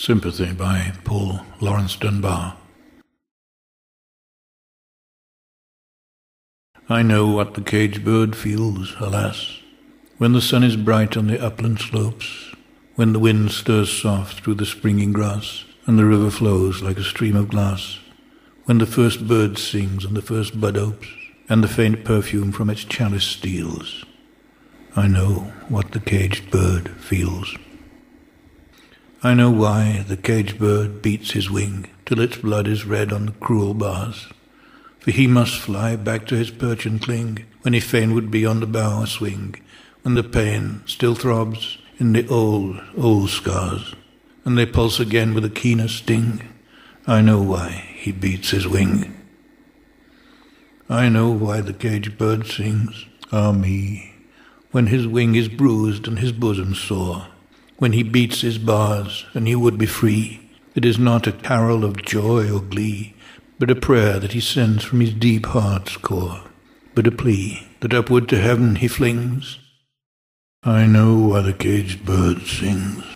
Sympathy by Paul Laurence Dunbar. I know what the caged bird feels, alas, when the sun is bright on the upland slopes, when the wind stirs soft through the springing grass, and the river flows like a stream of glass, when the first bird sings and the first bud opes, and the faint perfume from its chalice steals. I know what the caged bird feels. I know why the caged bird beats his wing till its blood is red on the cruel bars. For he must fly back to his perch and cling when he fain would be on the bough swing, when the pain still throbs in the old, old scars, and they pulse again with a keener sting. I know why he beats his wing. I know why the caged bird sings, ah me, when his wing is bruised and his bosom sore when he beats his bars and he would be free. It is not a carol of joy or glee, but a prayer that he sends from his deep heart's core, but a plea that upward to heaven he flings. I know why the caged bird sings.